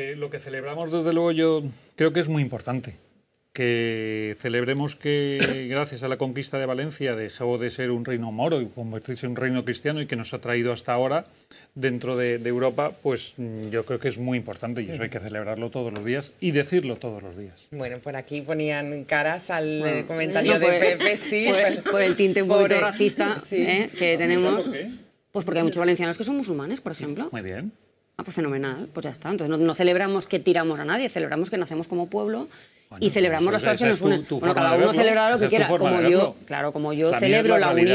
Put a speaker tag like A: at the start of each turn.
A: Eh, lo que celebramos, desde luego, yo creo que es muy importante. Que celebremos que, gracias a la conquista de Valencia, dejó de ser un reino moro y convertirse en un reino cristiano y que nos ha traído hasta ahora dentro de, de Europa, pues mm, yo creo que es muy importante y eso hay que celebrarlo todos los días y decirlo todos los días.
B: Bueno, por aquí ponían caras al eh,
C: Bueno,
B: comentario
C: no,
B: de
C: el-
B: Pepe, sí.
C: por el- por el tinte un poquito
B: Pobre.
C: racista
B: Sí.
C: ¿eh? que tenemos.
A: ¿Por qué?
C: Pues porque hay muchos valencianos que son musulmanes, por ejemplo.
A: Muy bien.
C: Ah, pues fenomenal, pues ya está. Entonces no, no celebramos que tiramos a nadie, celebramos que nacemos como pueblo
A: Bueno,
C: y celebramos
A: pues
C: las cosas que nos unen.
A: tu
C: bueno, cada uno celebra lo que quiera, como yo, claro, como yo
A: La
C: celebro
A: la
C: unión